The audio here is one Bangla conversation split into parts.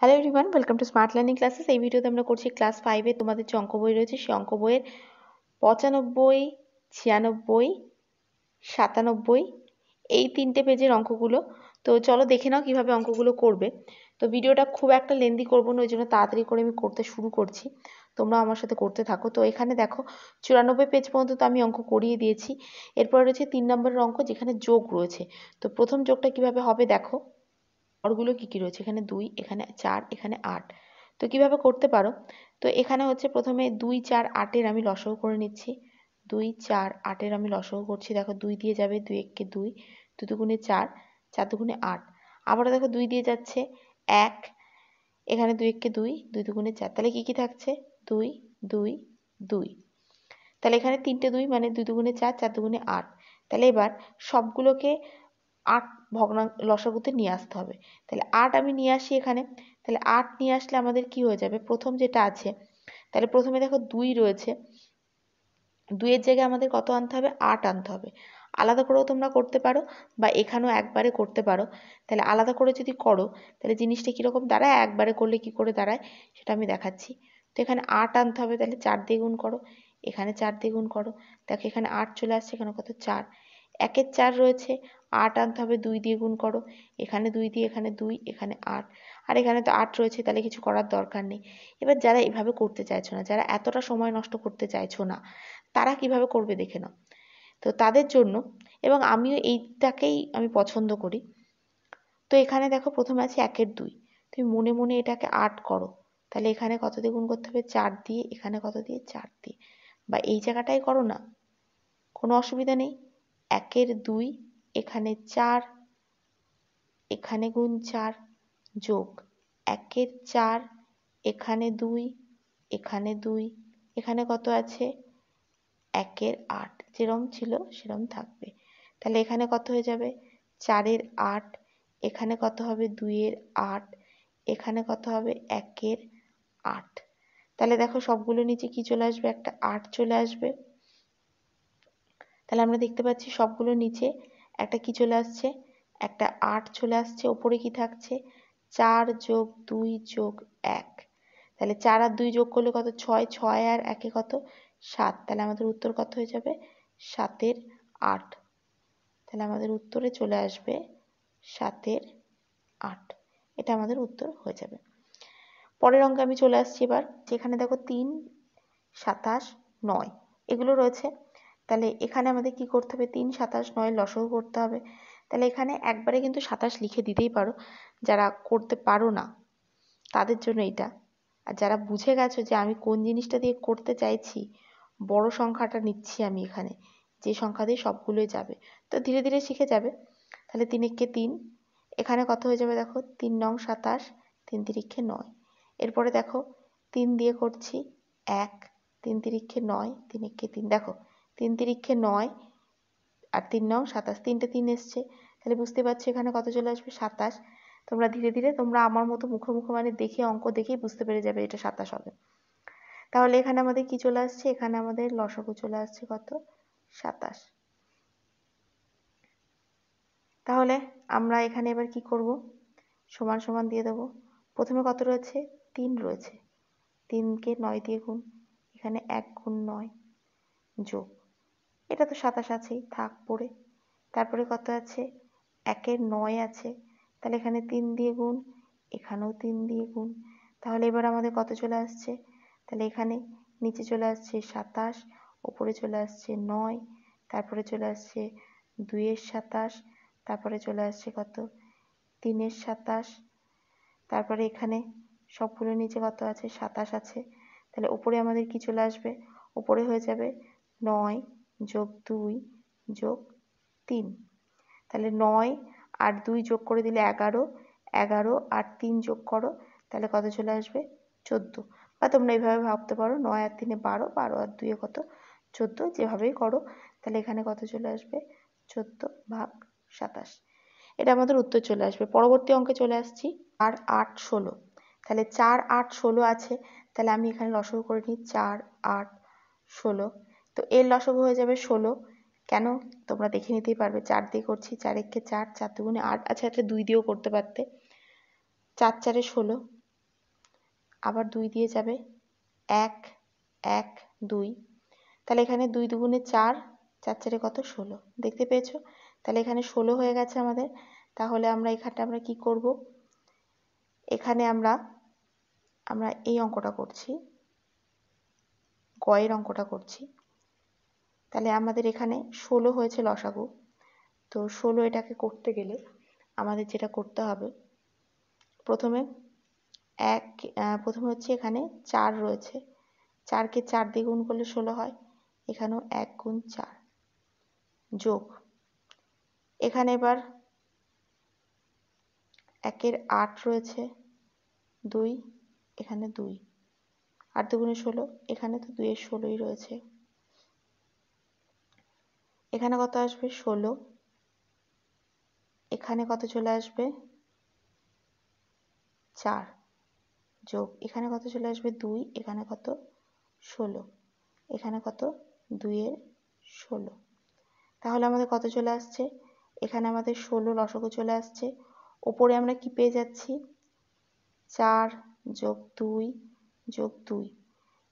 Hello everyone welcome to smart learning classes এই ভিডিওতে আমরা করছি ক্লাস ফাইভে তোমাদের যে অঙ্ক বই রয়েছে, সেই অঙ্ক বইয়ের পঁচানব্বই, ছিয়ানব্বই, সাতানব্বই, এই তিনটে পেজের অঙ্কগুলো। তো চলো দেখে নাও কীভাবে অঙ্কগুলো করবে। তো ভিডিওটা খুব একটা লেন্দি করব না, ওই জন্য তাড়াতাড়ি করে আমি করতে শুরু করছি। তোমরা আমার সাথে করতে থাকো। তো এখানে দেখো, চুরানব্বই পেজ পর্যন্ত তো আমি অঙ্ক করিয়ে দিয়েছি। এরপর রয়েছে তিন নম্বরের অঙ্ক, যেখানে যোগ রয়েছে। তো প্রথম যোগটা কীভাবে হবে দেখো। ঘরগুলো কী কী রয়েছে? এখানে দুই, এখানে চার, এখানে আট। তো কীভাবে করতে পারো? তো এখানে হচ্ছে প্রথমে দুই, চার, আটের আমি লসও করে নিচ্ছি। দুই, চার, আটের আমি লসও করছি। দেখো দুই দিয়ে যাবে দুই এককে দুই দু দুগুণে চার চার দুগুণে আট। আবারও দেখো দুই দিয়ে যাচ্ছে এক, এখানে দুই এককে দুই দুই দুগুণে চার। তাহলে কী কী থাকছে? দুই দুই দুই। তাহলে এখানে তিনটে দুই মানে দুই দুগুণে চার চার দুগুণে আট। তাহলে এবার সবগুলোকে আট ভগ্নাঙ্ক লসাগুতে নিয়ে আসতে হবে। তাহলে আট আমি নিয়ে আসি এখানে। তাহলে আট নিয়ে আসলে আমাদের কি হয়ে যাবে? প্রথম যেটা আছে, তাহলে প্রথমে দেখো দুই রয়েছে। দুইয়ের জায়গায় আমাদের কত আনতে হবে? আট আনতে হবে। আলাদা করেও তোমরা করতে পারো বা এখানেও একবারে করতে পারো। তাহলে আলাদা করে যদি করো, তাহলে জিনিসটা কীরকম দাঁড়ায়? একবারে করলে কি করে দাঁড়ায়? সেটা আমি দেখাচ্ছি। তো এখানে আট আনতে হবে, তাহলে চার দিয়ে গুণ করো। এখানে চার দিয়ে গুণ করো। দেখো এখানে আট চলে আসছে, এখানে কত? চার। একের চার রয়েছে। আট আনতে হবে, দুই দিয়ে গুণ করো। এখানে দুই দিয়ে এখানে দুই, এখানে আট। আর এখানে তো আট রয়েছে, তাহলে কিছু করার দরকার নেই। এবার যারা এভাবে করতে চাইছো না, যারা এতটা সময় নষ্ট করতে চাইছো না, তারা কীভাবে করবে দেখে নাও। তো তাদের জন্য, এবং আমিও এইটাকেই আমি পছন্দ করি। তো এখানে দেখো প্রথমে আছে একের দুই। তুমি মনে মনে এটাকে আট করো। তাহলে এখানে কত দিয়ে গুণ করতে হবে? চার দিয়ে, এখানে কত দিয়ে? চার দিয়ে। বা এই জায়গাটাই করো না। কোনো অসুবিধা নেই। একের দুই এখানে চার, এখানে গুণ চার যোগ একের চার, এখানে দুই এখানে দুই, এখানে কত আছে? একের আট। যেরম ছিল সেরম থাকবে। তাহলে এখানে কত হয়ে যাবে? চারের আট, এখানে কত হবে? দুইয়ের আট, এখানে কত হবে? একের আট। তাহলে দেখো সবগুলো নিচে কি চলে আসবে? একটা আট চলে আসবে। তাহলে আমরা দেখতে পাচ্ছি সবগুলো নিচে একটা কি চলে আসছে? একটা আট চলে আসছে, ওপরে কি থাকছে? চার যোগ দুই যোগ এক। তাহলে চার আর দুই যোগ করলে কত? ছয় ছয় আর একে কত? সাত। তাহলে আমাদের উত্তর কত হয়ে যাবে? সাতের আট। তাহলে আমাদের উত্তরে চলে আসবে সাতের আট। এটা আমাদের উত্তর হয়ে যাবে। পরের অঙ্কে আমি চলে আসছি এবার, যেখানে দেখো তিন, সাতাশ, নয়। এগুলো রয়েছে। তাহলে এখানে আমাদের কি করতে হবে? তিন সাতাশ নয় লসও করতে হবে। তাহলে এখানে একবারে কিন্তু সাতাশ লিখে দিতেই পারো, যারা করতে পারো না, তাদের জন্য এইটা আর যারা বুঝে গেছো যে আমি কোন জিনিসটা দিয়ে করতে চাইছি, বড় সংখ্যাটা নিচ্ছি আমি এখানে, যে সংখ্যা দিয়ে সবগুলোই যাবে। তো ধীরে ধীরে শিখে যাবে। তাহলে তিন একে তিন, এখানে কত হয়ে যাবে দেখো? তিন নং সাতাশ, তিন তিরিক্ষে নয়। এরপরে দেখো, তিন দিয়ে করছি এক, তিন তিরিক্ষে নয়, তিন একে তিন। দেখো তিন তিরিক্ষে নয় আর তিন নং, সাতাশ, তিনটে তিন এসছে। তাহলে বুঝতে পারছ এখানে কত চলে আসবে? সাতাশ। তোমরা ধীরে ধীরে, তোমরা আমার মতো মুখে মুখে মানে দেখে, অঙ্ক দেখেই বুঝতে পেরে যাবে এটা সাতাশ হবে। তাহলে এখানে আমাদের কি চলে আসছে? এখানে আমাদের লসগু চলে আসছে কত? সাতাশ। তাহলে আমরা এখানে এবার কি করব? সমান সমান দিয়ে দেবো। প্রথমে কত রয়েছে? তিন রয়েছে। তিনকে নয় দিয়ে গুণ। এখানে এক গুণ নয় যোগ। এটা তো সাতাশ আছেই, থাক, পড়ে। তারপরে কত আছে? একের নয় আছে। তাহলে এখানে তিন দিয়ে গুণ, এখানেও তিন দিয়ে গুণ। তাহলে এবার আমাদের কত চলে আসছে? তাহলে এখানে নিচে চলে আসছে সাতাশ, ওপরে চলে আসছে নয়, তারপরে চলে আসছে দুইয়ের সাতাশ, তারপরে চলে আসছে কত? তিনের সাতাশ। তারপরে এখানে সবগুলো নিচে কত আছে? সাতাশ আছে। তাহলে উপরে আমাদের কি চলে আসবে? উপরে হয়ে যাবে নয়। যোগ দুই যোগ তিন। তাহলে নয় আর দুই যোগ করে দিলে এগারো এগারো আর তিন যোগ করো, তাহলে কত চলে আসবে? চোদ্দ। বা তোমরা এইভাবে ভাবতে পারো, নয় আর তিনে বারো বারো আর দুইয়ে কত? চোদ্দ, যেভাবেই করো, তাহলে এখানে কত চলে আসবে? চোদ্দ ভাগ সাতাশ। এটা আমাদের উত্তর চলে আসবে। পরবর্তী অঙ্কে চলে আসছি আর আট, ষোলো। তাহলে চার, আট, ষোলো আছে, তাহলে আমি এখানে লসগু করে নিই, চার, আট, ষোলো। তো এর লসগু হয়ে যাবে ষোলো। কেন? তোমরা দেখে নিতেই পারবে, চার দিয়ে করছি, চার একে চার চার দুগুণে আট। আচ্ছা একটা দুই দিয়েও করতে পারতে। চার চারে ষোলো। আবার দুই দিয়ে যাবে। এক এক, দুই। তাহলে এখানে দুই দুগুণে চার চার চারে কত? ষোলো। দেখতে পেয়েছ? তাহলে এখানে ষোলো হয়ে গেছে আমাদের। তাহলে আমরা এখানটা আমরা কি করব? এখানে আমরা আমরা এই অঙ্কটা করছি। গয়ের অঙ্কটা করছি। তাহলে আমাদের এখানে ষোলো হয়েছে লসাগু। তো ষোলো এটাকে করতে গেলে আমাদের যেটা করতে হবে, প্রথমে এক প্রথমে হচ্ছে এখানে চার রয়েছে। চারকে চার দিয়ে গুণ করলে ষোলো হয়। এখানেও এক গুণ চার। যোগ। এখানে এবার একের আট রয়েছে, দুই, এখানে দুই। আট দুগুণে ষোলো, এখানে তো দুইয়ের ষোলোই রয়েছে। এখানে কত আসবে? ষোলো। এখানে কত চলে আসবে? চার। যোগ, এখানে কত চলে আসবে? দুই। এখানে কত? ষোলো। এখানে কত? দুইয়ের ষোলো। তাহলে আমাদের কত চলে আসছে? এখানে আমাদের ষোলো লসগো চলে আসছে। ওপরে আমরা কি পেয়ে যাচ্ছি? চার যোগ দুই যোগ দুই।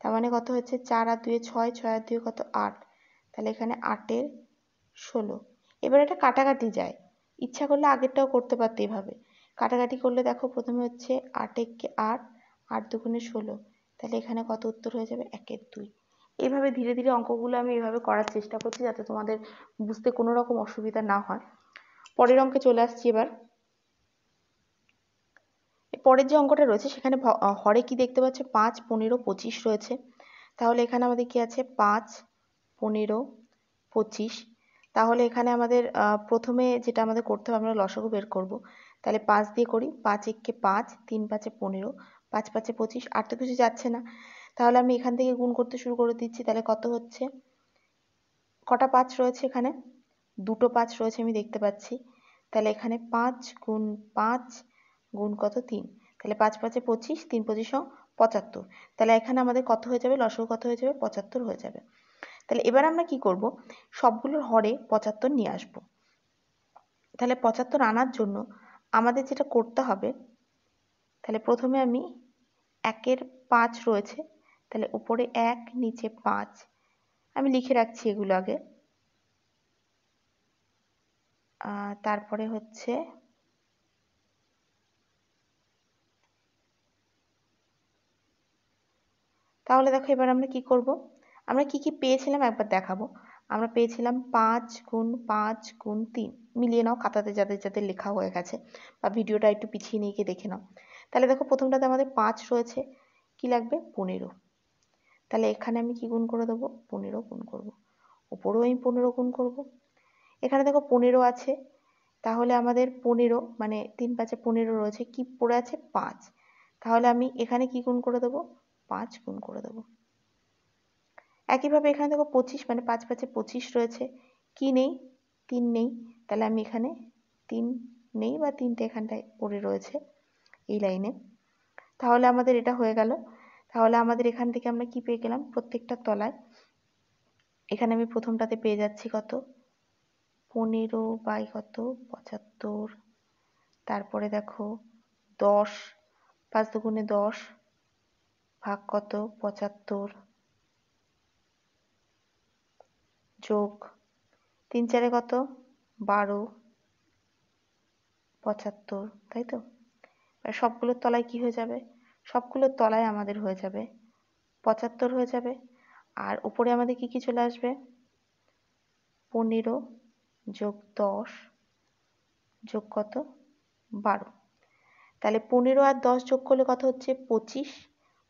তার মানে কত হচ্ছে? চার আর দুয়ে ছয় ছয় আর দুয়ে কত? আট। তাহলে এখানে আটের ষোলো এবার এটা কাটাকাটি যায় ইচ্ছা করলে আগেরটাও করতে পারতে এভাবে। কাটাকাটি করলে দেখো প্রথমে হচ্ছে আট এককে আট আট দুগুণে ষোলো। তাহলে এখানে কত উত্তর হয়ে যাবে? একের দুই। এইভাবে ধীরে ধীরে অঙ্কগুলো আমি এইভাবে করার চেষ্টা করছি যাতে তোমাদের বুঝতে কোনো রকম অসুবিধা না হয়। পরের অঙ্কে চলে আসছি এবার। পরের যে অঙ্কটা রয়েছে, সেখানে হরে কি দেখতে পাচ্ছ? পাঁচ, পনেরো, পঁচিশ রয়েছে। তাহলে এখানে আমাদের কি আছে? পাঁচ, পনেরো, পঁচিশ। তাহলে এখানে আমাদের প্রথমে যেটা আমাদের করতে হবে, আমরা লসাগু বের করব। তাহলে পাঁচ দিয়ে করি, পাঁচ এককে পাঁচ, তিন পাঁচে পনেরো, পাঁচ পাঁচে পঁচিশ, আর তো কিছু যাচ্ছে না। তাহলে আমি এখান থেকে গুণ করতে শুরু করে দিচ্ছি, তাহলে কত হচ্ছে? কটা পাঁচ রয়েছে এখানে? দুটো পাঁচ রয়েছে আমি দেখতে পাচ্ছি। তাহলে এখানে পাঁচ গুণ পাঁচ গুণ কত? তিন। তাহলে পাঁচ পাঁচে পঁচিশ, তিন পঁচিশ পঁচাত্তর। তাহলে এখানে আমাদের কত হয়ে যাবে? লসগু কত হয়ে যাবে? পঁচাত্তর হয়ে যাবে। তাহলে এবার আমরা কি করব? সবগুলোর হরে পঁচাত্তর নিয়ে আসব। তাহলে পঁচাত্তর আনার জন্য আমাদের যেটা করতে হবে, তাহলে প্রথমে আমি একের পাঁচ রয়েছে, তাহলে উপরে এক, নিচে পাঁচ। আমি লিখে রাখছি এগুলো আগে। তারপরে হচ্ছে তাহলে দেখো এবার আমরা কি করব? আমরা কি কি পেয়েছিলাম একবার দেখাবো। আমরা পেয়েছিলাম পাঁচ গুণ পাঁচ গুণ তিন। মিলিয়ে নাও খাতাতে যাদের যাদের লেখা হয়ে গেছে বা ভিডিওটা একটু পিছিয়ে নিয়ে গিয়ে দেখে নাও। তাহলে দেখো প্রথমটাতে আমাদের পাঁচ রয়েছে। কি লাগবে? পনেরো। তাহলে এখানে আমি কি গুণ করে দেবো? পনেরো গুণ করব। ওপরেও আমি পনেরো গুণ করব। এখানে দেখো পনেরো আছে। তাহলে আমাদের পনেরো মানে তিন পাঁচে পনেরো রয়েছে। কি পড়ে আছে? পাঁচ। তাহলে আমি এখানে কি গুণ করে দেবো? পাঁচ গুণ করে দেবো। একইভাবে এখানে দেখো পঁচিশ মানে পাঁচ পাঁচে পঁচিশ রয়েছে। কি নেই? তিন নেই। তাহলে আমি এখানে তিন নেই বা তিনটে এখানটায় পড়ে রয়েছে এই লাইনে। তাহলে আমাদের এটা হয়ে গেল। তাহলে আমাদের এখান থেকে আমরা কি পেয়ে গেলাম? প্রত্যেকটা তলায়। এখানে আমি প্রথমটাতে পেয়ে যাচ্ছি কত? পনেরো বাই কত? পঁচাত্তর। তারপরে দেখো দশ, পাঁচ দুগুণে দশ ভাগ কত? পঁচাত্তর। যোগ তিন চারে কত? বারো। পঁচাত্তর, তাই তো? সবগুলোর তলায় কি হয়ে যাবে? সবগুলোর তলায় আমাদের হয়ে যাবে। পঁচাত্তর হয়ে যাবে। আর উপরে আমাদের কি কি চলে আসবে? পনেরো যোগ দশ যোগ কত? বারো। তাহলে পনেরো আর দশ যোগ করলে কত হচ্ছে? পঁচিশ।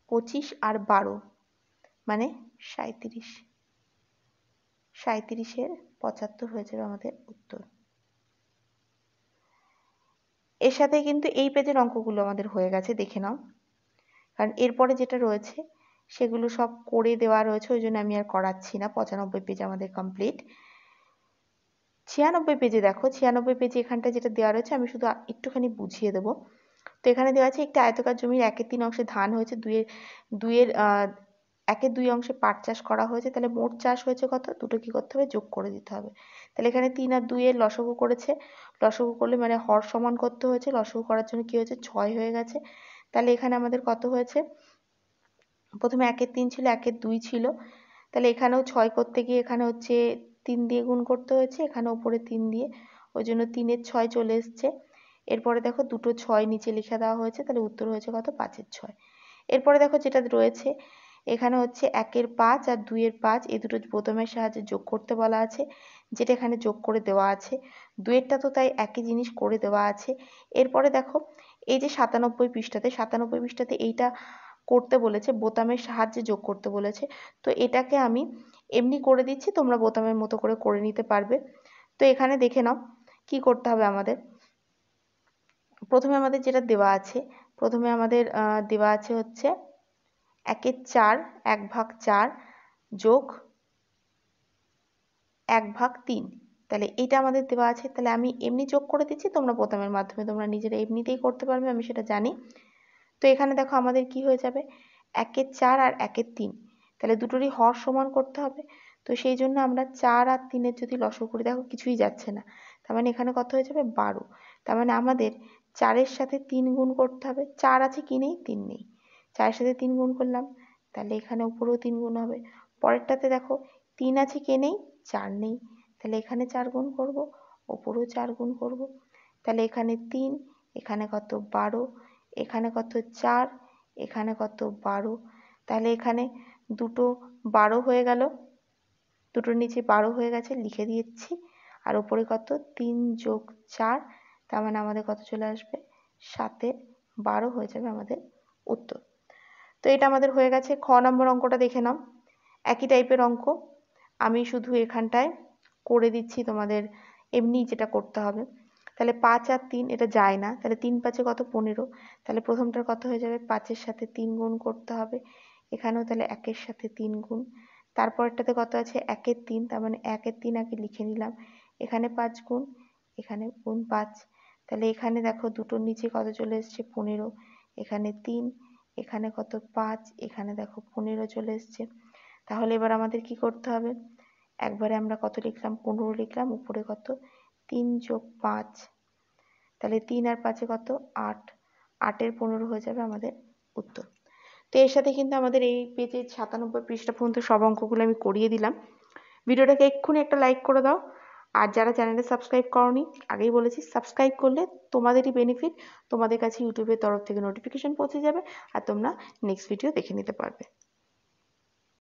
পঁচিশ আর বারো। মানে সাঁত্রিশ সাঁত্রিশের পঁচাত্তর হয়ে যাবে আমাদের উত্তর। এর সাথে কিন্তু এই পেজের অঙ্কগুলো আমাদের হয়ে গেছে, দেখে নাও। কারণ এরপরে যেটা রয়েছে, সেগুলো সব করে দেওয়া রয়েছে, ওই জন্য আমি আর করাচ্ছি না। পঁচানব্বই পেজ আমাদের কমপ্লিট ছিয়ানব্বই পেজে দেখো, ছিয়ানব্বই পেজে এখানটা যেটা দেওয়া রয়েছে, আমি শুধু একটুখানি বুঝিয়ে দেবো। তো এখানে দেওয়া আছে, একটি আয়তকার জমির একের তিন অংশে ধান হয়েছে, দুইয়ের দুইয়ের একের দুই অংশে পাট চাষ করা হয়েছে, তাহলে মোট চাষ হয়েছে কত? দুটো কি করতে হবে, যোগ করে দিতে হবে। তাহলে এখানে তিন আর দুইয়ের লসগু করেছে। লসগু করলে মানে হর সমান করতে হয়েছে, লসগু করার জন্য কি হয়েছে? ছয় হয়ে গেছে। তাহলে এখানে আমাদের কত হয়েছে? প্রথমে একের তিন ছিল একের দুই ছিল। তাহলে এখানেও ছয় করতে গিয়ে এখানে হচ্ছে তিন দিয়ে গুণ করতে হয়েছে, এখানে ওপরে তিন দিয়ে। ওই জন্য তিনের ছয় চলে এসছে। এরপরে দেখো দুটো ছয় নিচে লিখে দেওয়া হয়েছে, তাহলে উত্তর হয়েছে কত? পাঁচের ছয়। এরপরে দেখো যেটা রয়েছে এখানে হচ্ছে একের পাঁচ আর দুইয়ের পাঁচ, এই দুটো বোতামের সাহায্যে যোগ করতে বলা আছে, যেটা এখানে যোগ করে দেওয়া আছে। দুয়েরটা তো তাই একই জিনিস করে দেওয়া আছে। এরপরে দেখো, এই যে সাতানব্বই পৃষ্ঠাতে সাতানব্বই পৃষ্ঠাতে এইটা করতে বলেছে, বোতামের সাহায্যে যোগ করতে বলেছে। তো এটাকে আমি এমনি করে দিচ্ছি, তোমরা বোতামের মতো করে করে নিতে পারবে। তো এখানে দেখে নাও, কি করতে হবে আমাদের? প্রথমে আমাদের যেটা দেওয়া আছে, প্রথমে আমাদের দেওয়া আছে হচ্ছে একের চার, এক ভাগ চার যোগ এক ভাগ তিন। তাহলে এটা আমাদের দেওয়া আছে। তাহলে আমি এমনি যোগ করে দিচ্ছি, তোমরা বোতামের মাধ্যমে তোমরা নিজেরা এমনিতেই করতে পারবে, আমি সেটা জানি। তো এখানে দেখো আমাদের কি হয়ে যাবে? একের চার আর একের তিন। তাহলে দুটোরই হর সমান করতে হবে। তো সেই জন্য আমরা চার আর তিনের যদি লসক করি, দেখো কিছুই যাচ্ছে না। তার মানে এখানে কত হয়ে যাবে? বারো। তার মানে আমাদের চারের সাথে তিন গুণ করতে হবে। চার আছে কি নেই? তিন নেই। চারের সাথে তিন গুণ করলাম, তাহলে এখানে উপরেও তিন গুণ হবে। পরেরটাতে দেখো, তিন আছে কে নেই? চার নেই। তাহলে এখানে চার গুণ করব, ওপরেও চার গুণ করব। তাহলে এখানে তিন, এখানে কত বারো, এখানে কত চার, এখানে কত বারো। তাহলে এখানে দুটো বারো হয়ে গেল, দুটোর নিচে বারো হয়ে গেছে, লিখে দিয়েছি। আর ওপরে কত? তিন যোগ চার, তার মানে আমাদের কত চলে আসবে? সাতের বারো হয়ে যাবে আমাদের উত্তর। তো এটা আমাদের হয়ে গেছে। খ নম্বর অঙ্কটা দেখে নাও। একই টাইপের অঙ্ক। আমি শুধু এখানটায় করে দিচ্ছি তোমাদের, এমনি যেটা করতে হবে। তাহলে পাঁচ আর তিন, এটা যায় না। তাহলে তিন পাঁচে কত? পনেরো। তাহলে প্রথমটার কত হয়ে যাবে? পাঁচের সাথে তিন গুণ করতে হবে। এখানেও তাহলে একের সাথে তিন গুণ। তারপরটাতে কত আছে? একের তিন। তার মানে একের তিন আগে লিখে নিলাম। এখানে পাঁচ গুণ, এখানে গুণ পাঁচ। তাহলে এখানে দেখো দুটোর নিচে কত চলে এসছে? পনেরো। এখানে তিন এখানে কত পাঁচ, এখানে দেখো পনেরো চলে এসছে। তাহলে এবার আমাদের কি করতে হবে? একবারে আমরা কত লিখলাম? পনেরো লিখলাম, উপরে কত? তিন যোগ পাঁচ। তাহলে তিন আর পাঁচে কত? আট। আটের পনেরো হয়ে যাবে আমাদের উত্তর। তো এর সাথে কিন্তু আমাদের এই পেজের সাতানব্বই পৃষ্ঠা পর্যন্ত সব অঙ্কগুলো আমি করিয়ে দিলাম। ভিডিওটাকে এক্ষুনি একটা লাইক করে দাও। আর যারা চ্যানেলে সাবস্ক্রাইব করনি, আগেই বলেছি সাবস্ক্রাইব করলে তোমাদেরই বেনিফিট তোমাদের কাছে ইউটিউবের তরফ থেকে নোটিফিকেশন পৌঁছে যাবে আর তোমরা নেক্সট ভিডিও দেখে নিতে পারবে।